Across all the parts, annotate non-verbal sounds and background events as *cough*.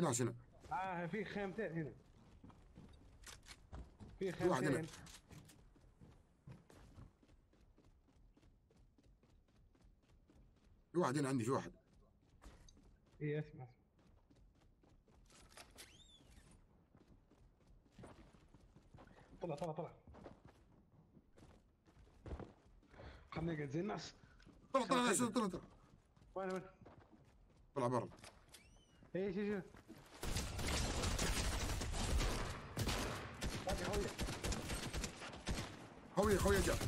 ناس هنا. آه في خيمتين هنا. في في واحد هنا. خيمتين. في واحد هنا عندي في واحد. إي اسمع اسمع. طلع طلع طلع. خلنا نقعد زي الناس طلع طلع طلع طلع طلع. وين وين؟ طلع برا. اي شوف شوف خوي خوي جاء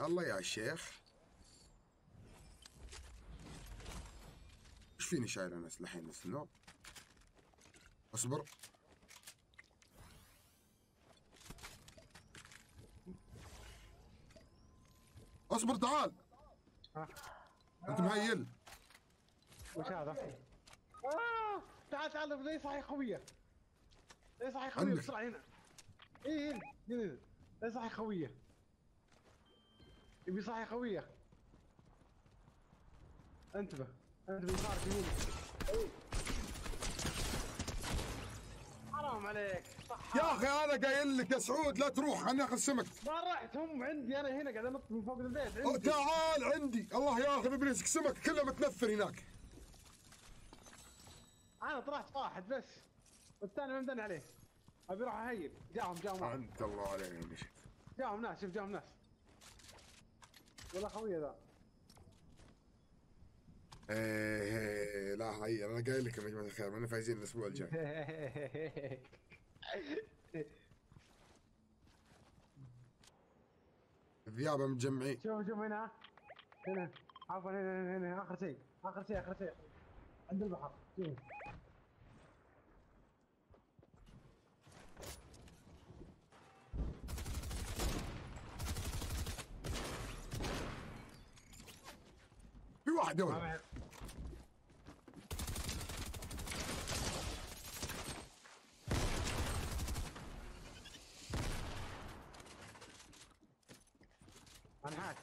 يلا يا شيخ إيش فيني شايل أنا الحين بس النوم اصبر اصبر تعال أنت مهيل. وش هذا؟ آه تعال تعال لي صحي خويه لي صحي خويه. بسرعة هنا. اي هنا هنا لي صحي خويه يبي صحي خويه انتبه انتبه يسارك يمين إي. حرام عليك. يا أخي أنا قايل لك يا سعود لا تروح خليني اخذ سمك. ما رحت هم عندي أنا هنا قاعد أنط من فوق البيت عندي. تعال عندي. الله ياخذ ابليسك سمك كله متنثر هناك. أنا طلعت واحد بس والثاني ما مدني عليه. أبي أروح اهيل جاهم جاهم. أنت الله عليك جاهم ناس شوف جاهم ناس. ولا خويه ذا. إيه لا هي أنا قايل لكم يا جماعة الخير ماني فايزين الأسبوع الجاي. *laughs* الذيابه متجمعين شوف شوف هنا. هنا. عفوا هنا هنا, هنا. آخر شيء. آخر شيء آخر شيء. عند البحر. شوف. في واحد ما معي. انحاش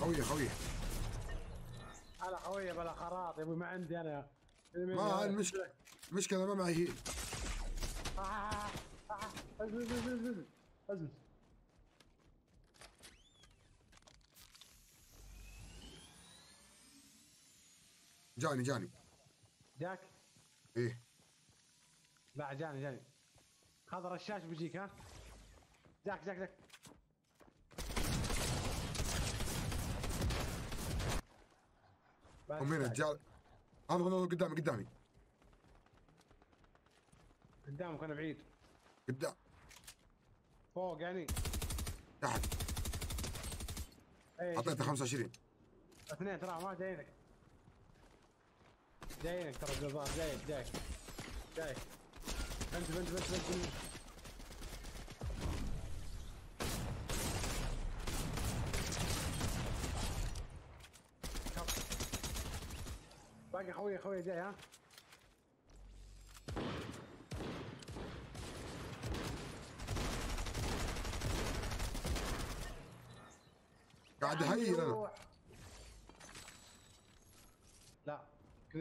خويه خويه على خويه بلا خراط يا أبوي ما عندي أنا. ما المشكلة المشكلة ما معي هيل آه، آه، آه. ازمز ازمز ازمز جاني جاني. جاك؟ إيه. لا جاني جاني. هذا رشاش بيجيك ها؟ جاك جاك جاك. هم هنا جاك. رجال هذا هذا قدامي قدامي. قدامك أنا بعيد. قدام. فوق يعني. تحت. إيه. أعطيته 25 اثنين ترى ما جايينك جايينك ترى الجزار جايك جايك جايك انت بنت بنت بنت بنت. باقي خوي خوي جاي ها. قاعد أنا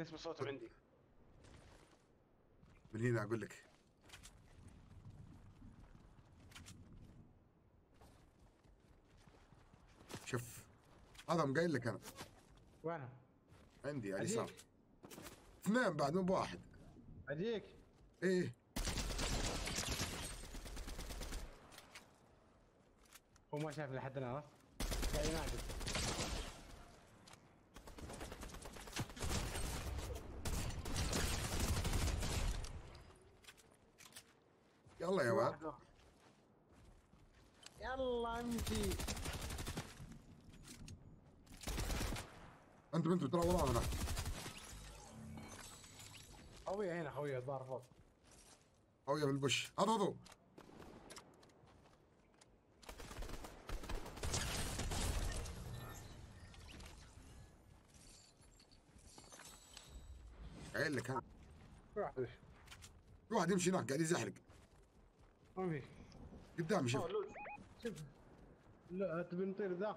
اسمع صوته عندي. من هنا أقول لك. شوف هذا مقايل لك أنا. وينها؟ عندي على اليسار. اثنين بعد مو بواحد. أجيك. إيه. هو ما شافني لحد الآن. عرفت؟ قاعد ينادي يلا يا واحد. يلا. امشي انت بنت ترى ورانا هناك خويه هنا خويه الظاهر فوق. خويه بالبش هذا هذا. قايل لك وش في واحد يمشي هناك قاعد يزحلق ما في قدامي شوف. لوز. شوف. لا تبي نطير ذا؟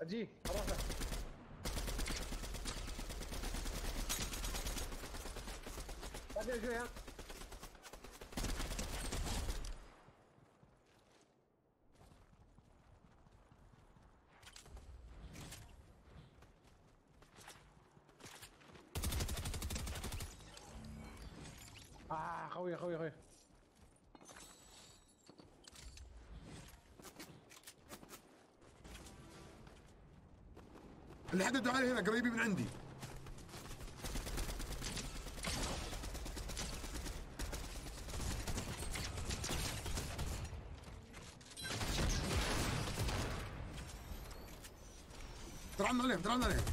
أجي أروح له. بعدين شوي ها آه خوي خوي خوي. اللي حددوا عليه هنا قريبين من عندي. ترعنا عليهم ترعنا عليهم.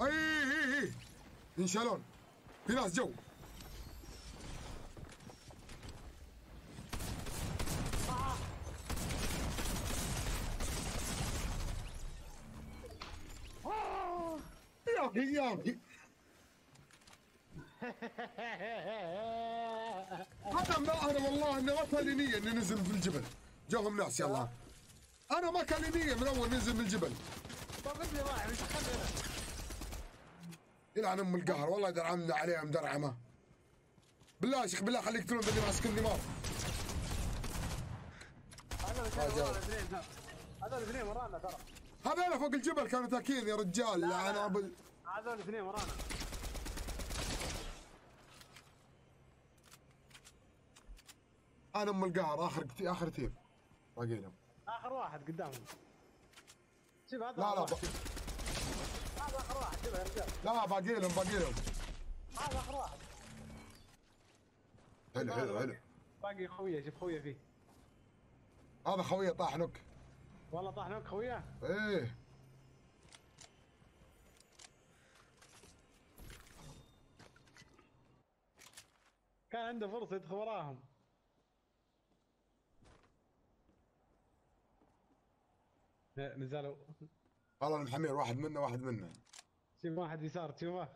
أي أي أي. ينشالون في ناس جو. أخي هذا ما أنا والله انه ما كان لي نيه اني ننزل في الجبل جاهم ناس يلا أنا ما كان لي نيه من اول ننزل من الجبل طب إيش هنا؟ يلعن ام القهر والله درعمنا عليهم درعمه بالله يا شيخ بالله خليك تقتلون ذي ماسك النمار هذول الاثنين ورانا ترى. هذول الاثنين ورانا ترى هذول فوق الجبل كانوا تاكين يا رجال لعن أبو هذول الاثنين ورانا. أنا أم القهر آخر آخر تيم. باقي لهم آخر واحد قدامهم. شوف هذا لا لا ب... هذا آخر واحد شوف يا رجال. لا باقي لهم باقي لهم هذا آخر واحد. حلو حلو حلو. باقي خويه شوف خويه فيه. هذا خويه طاح نك والله طاح نوك خويه إيه. كان عنده فرصة يدخل وراهم. نزلوا. والله المحمير واحد منا واحد منا. شوف واحد يسار تشوفه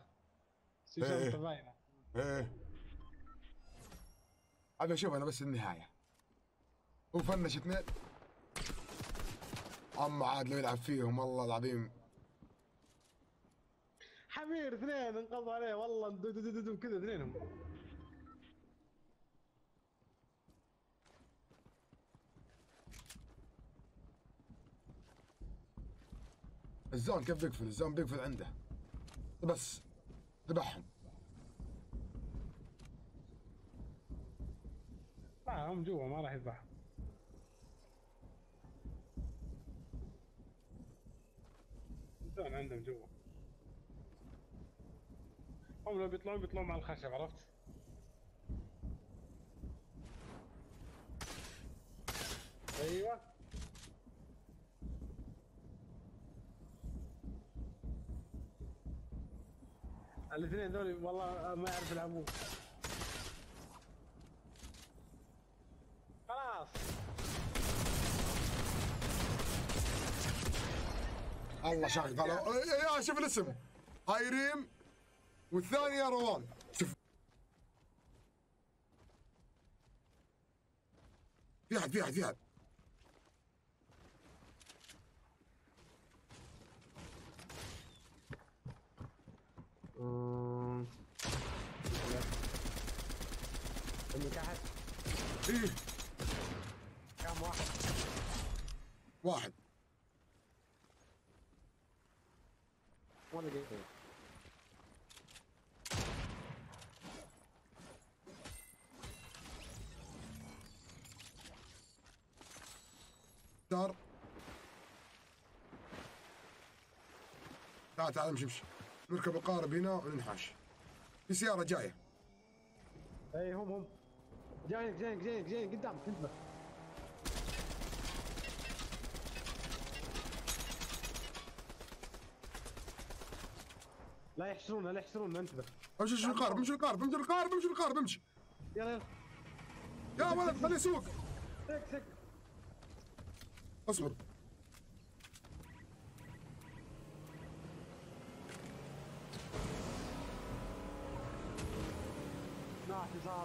شوف إيه. شلون باينه إيه. أبي أشوف أنا بس النهاية. وفنش اثنين. اما عاد لو يلعب فيهم والله العظيم. حمير اثنين انقض عليه. والله كذا اثنينهم. الزون كيف بيقفل؟ الزون بيقفل عنده. بس ذبحهم. لا هم جوا ما راح يذبح الزون عندهم جوا. هم لو بيطلعون بيطلعون مع الخشب عرفت؟ أيوه. الاثنين ذولي والله ما يعرف يلعبون. خلاص. الله شاغل قالوا إيه، إيه، شوف الاسم. ايريم والثانيه روان. شوف. في أحد في أحد في أحد. اللي تحت إيه كم واحد. واحد ما لقيت دار تعال تعال امشي امشي. نركب القارب هنا وننحاش. في سيارة جاية. اي هم هم. جايك جايك جايك جايك قدام انتبه لا يحشرون لا يحشرون انتبه. امشي امشي القارب امشي القارب امشي القارب امشي القارب امشي. يلا يلا. يا ولد خليه يسوق. سك سك. اصبر راح يسارنا ناس يمين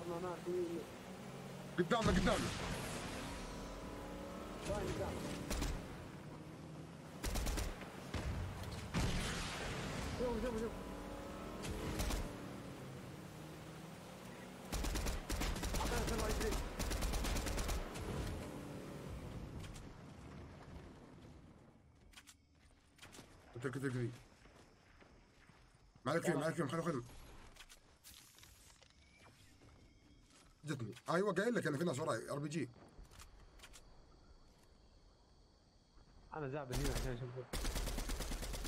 قدامنا قدامنا. شوف شوف شوف اعطينا 27 كتر كتر كتر ما عليك فيهم فيهم خليهم خليهم أيوه قايل لك. أنا في ناس وراي RPG أنا زعبل هنا عشان أشوف.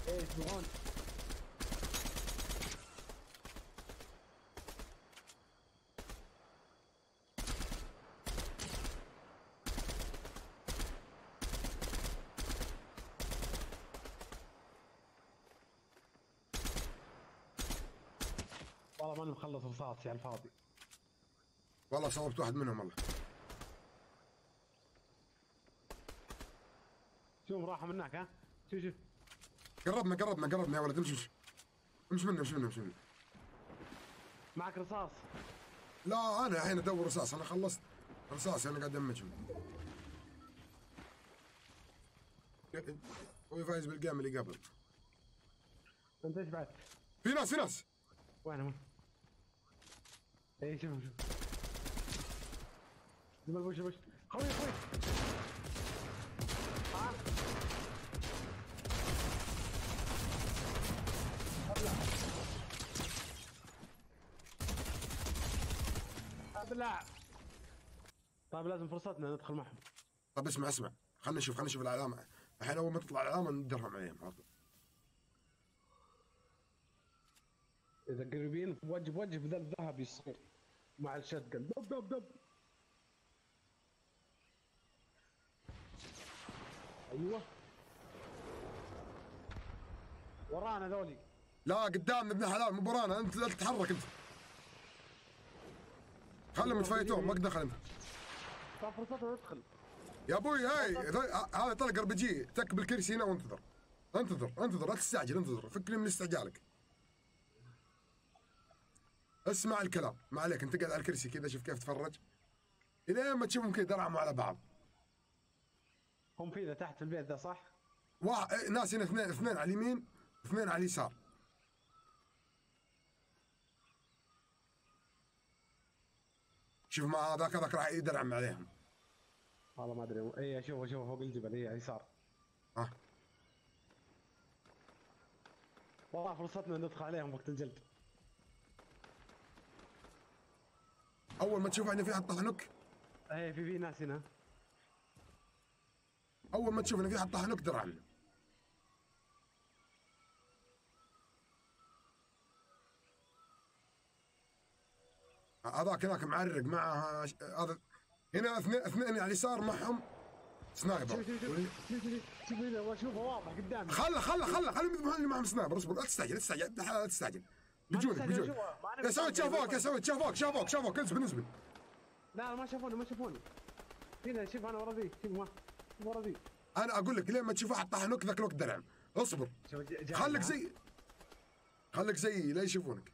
إيه يسمعون والله ماني مخلص رصاصي على الفاضي. والله صوبت واحد منهم والله. شوف راحوا من هناك ها؟ شوف شوف. قربنا قربنا قربنا يا ولد امشي امشي. امشي منه امشي منه امشي منه معك رصاص؟ لا أنا الحين أدور رصاص أنا خلصت. رصاصي أنا قاعد امجم هو فايز بالجيم اللي قبل. أنت إيش بعد؟ في ناس في ناس. وينهم؟ اي شوف شوف. جيب البوش البوش خوي خوي ها ابلع ابلع طيب لازم فرصتنا ندخل معهم طب اسمع اسمع خلينا نشوف خلينا نشوف العلامه الحين اول ما تطلع العلامه ندرهم عليهم على طول. اذا قريبين وجه بوجه بذا الذهب يصير مع الشتقن دب دب دب أيوه. ورانا ذولي. لا قدامنا ابن حلال مو برانا. أنت لا تتحرك أنت. خلهم يتفايتون ما دخل انت صار فرصتنا ندخل يا أبوي هاي ذا- هذا طلق RPG. تك بالكرسي هنا وانتظر. انتظر انتظر لا تستعجل انتظر. فكني من استعجالك. اسمع الكلام. ما عليك انت قاعد على الكرسي كذا شوف كيف تفرج. الين ما تشوفهم كذا درعموا على بعض. هم في ذا تحت في البيت ذا صح؟ واحد ناس هنا اثنين اثنين على اليمين اثنين على اليسار. شوف ما هذاك هذاك راح يدرعم عليهم. والله ما أدري. اي اشوفه اشوفه فوق الجبل اي يسار ها. والله فرصتنا ندخل عليهم وقت الجلد. أول ما تشوف ان في حد طاح نك اي في في ناس هنا. أول ما تشوف ان في حد طاح نك درعم هذاك هناك معرق مع هذا. هنا اثنين اثنين على اليسار معهم. sniper. شوف شوف شوف شوف شوف واضح قدامي. خله خله خله يذبحون اللي معهم sniper. اصبر لا تستعجل لا تستعجل ابن الحلال لا تستعجل بيجونك بيجونك يا سعود مستعجل، شافوك يا سعود شافوك شافوك شافوك. انزل انزل لا ما شافوني ما شافوني. هنا شوف أنا ورا ذي شوف أنا أقول لك لين ما تشوف واحد طاح knock ذاك الوقت درعم اصبر. خليك؟ زي خليك زي لا يشوفونك.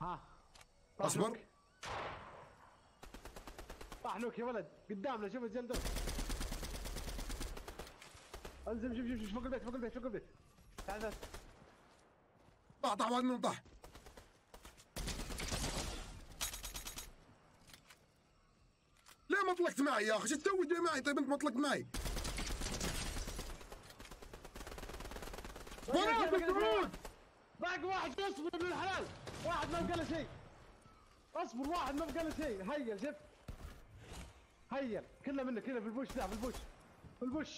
ها. أصبر. طحنوك يا ولد. قدامنا شوف الجلدون انزل شوف شوف شوف فوق البيت فوق البيت فوق البيت. تعال تعال. طاح طاح واحد منهم طاح ليه ما طلقت معي يا أخي؟ شو تسوي؟ جاي معي. طيب أنت ما طلقت معي. وراك الدرود باقي واحد اصبر ابن الحلال. واحد ما بقى له شيء. اصبر واحد ما بقى له شيء. heal شوف. heal كله منك هنا في ال bush ذا في ال bush. في ال bush.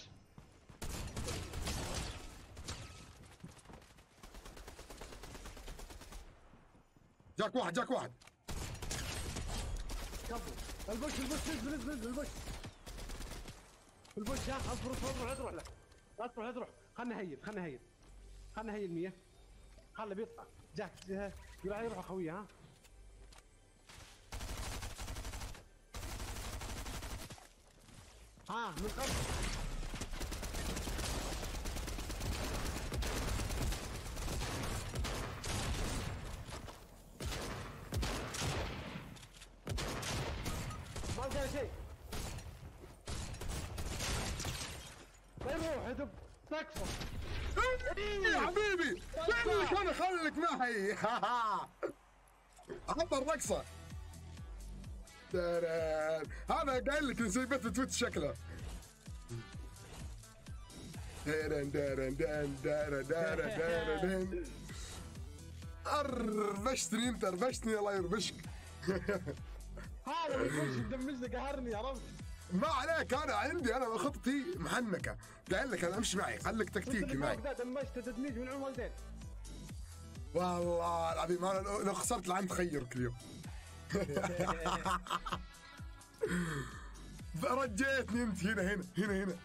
جاك واحد جاك واحد. ال bush ال bush نزل نزل نزل ال bush ال bush يا اصبر اصبر لا تروح له. لا تروح لا تروح خلنا نهيل خلنا نهيل خلنا نهيل 100 خله بيطلع. جاك يروح يروح خويه ها. ها من قبل. شيء. لا يروح يدب تكفى يا حبيبي خليك أنا خليك معي. *laughs* أحط الرقصة. هذا قايل لك زي بث تويت شكله. دارن دارن دارن دارن دارن دارن أربشتني أنت أربشتني الله يربشك. *laughs* هذا ما يكونش يدمجني قهرني عرفت؟ ما عليك أنا عندي أنا خطتي محنكة. قايل لك أنا أمشي معي خليك تكتيكي معي. دمجت تدميج من عمر والدين والله العظيم أنا لو- خسرت العين تخيرك اليوم. *laughs* رجيتني أنت هنا هنا هنا هنا.